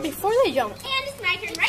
before they jump. And it's my turn right.